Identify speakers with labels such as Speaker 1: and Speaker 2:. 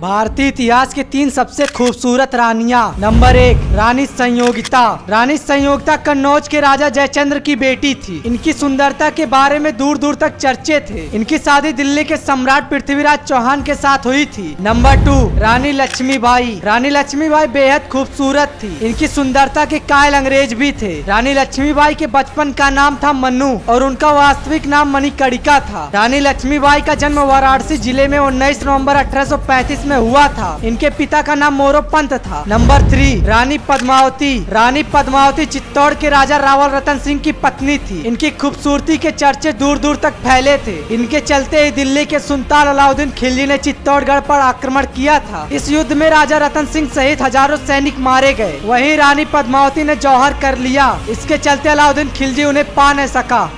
Speaker 1: भारतीय इतिहास के तीन सबसे खूबसूरत रानियाँ। नंबर एक, रानी संयोगिता। रानी संयोगिता कन्नौज के राजा जयचंद्र की बेटी थी। इनकी सुंदरता के बारे में दूर दूर तक चर्चे थे। इनकी शादी दिल्ली के सम्राट पृथ्वीराज चौहान के साथ हुई थी। Number two Rani Lakshmibai. रानी लक्ष्मीबाई बेहद खूबसूरत थी। इनकी सुंदरता के कायल अंग्रेज़ भी थे। रानी लक्ष्मीबाई के बचपन का नाम था मनु और उनका वास्तविक नाम मणिकर्णिका था। रानी लक्ष्मीबाई का जन्म वाराणसी ज़िले में उन्नीस नवंबर अठारह हुआ था। इनके पिता का नाम मोरो पंत था। Number three, Rani Padmavati. रानी पद्मावती चित्तौड़ के राजा रावल रतन सिंह की पत्नी थी। इनकी खूबसूरती के चर्चे दूर दूर तक फैले थे। इनके चलते ही दिल्ली के सुल्तान अलाउद्दीन खिलजी ने चित्तौड़गढ़ पर आक्रमण किया था। इस युद्ध में राजा रतन सिंह सहित हज़ारों सैनिक मारे गए। वहीं रानी पद्मावती ने जौहर कर लिया। इसके चलते अलाउद्दीन खिलजी उन्हें पा नहीं सका।